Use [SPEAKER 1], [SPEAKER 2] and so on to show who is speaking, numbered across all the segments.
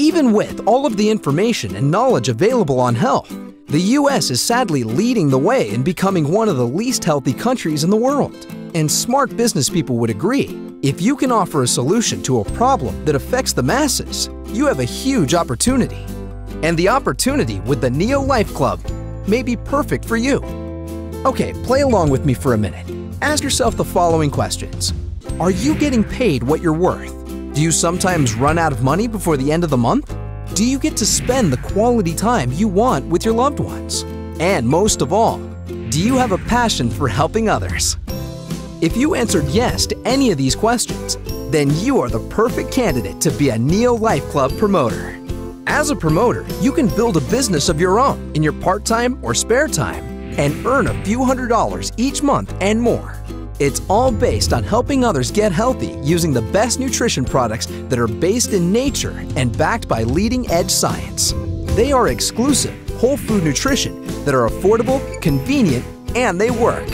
[SPEAKER 1] Even with all of the information and knowledge available on health, the US is sadly leading the way in becoming one of the least healthy countries in the world. And smart business people would agree if you can offer a solution to a problem that affects the masses, you have a huge opportunity. And the opportunity with the NeoLife Club may be perfect for you. Okay, play along with me for a minute. Ask yourself the following questions Are you getting paid what you're worth? Do you sometimes run out of money before the end of the month? Do you get to spend the quality time you want with your loved ones? And most of all, do you have a passion for helping others? If you answered yes to any of these questions, then you are the perfect candidate to be a NeoLife Club promoter. As a promoter, you can build a business of your own in your part time or spare time and earn a few hundred dollars each month and more. It's all based on helping others get healthy using the best nutrition products that are based in nature and backed by leading edge science. They are exclusive, whole food nutrition that are affordable, convenient, and they work.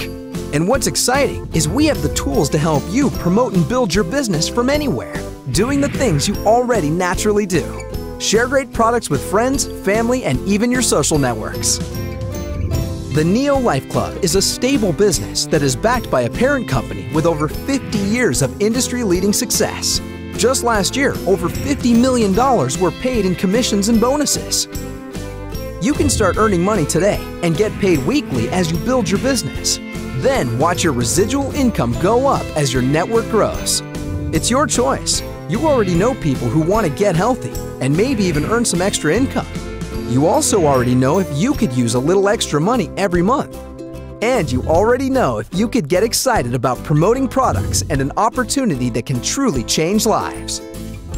[SPEAKER 1] And what's exciting is we have the tools to help you promote and build your business from anywhere, doing the things you already naturally do. Share great products with friends, family, and even your social networks. The NeoLife Club is a stable business that is backed by a parent company with over 50 years of industry leading success. Just last year, over $50 million were paid in commissions and bonuses. You can start earning money today and get paid weekly as you build your business. Then watch your residual income go up as your network grows. It's your choice. You already know people who want to get healthy and maybe even earn some extra income. You also already know if you could use a little extra money every month. And you already know if you could get excited about promoting products and an opportunity that can truly change lives.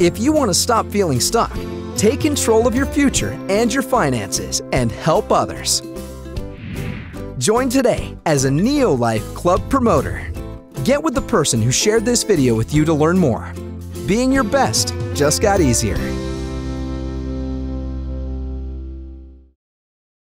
[SPEAKER 1] If you want to stop feeling stuck, take control of your future and your finances and help others. Join today as a NeoLife Club promoter. Get with the person who shared this video with you to learn more. Being your best just got easier.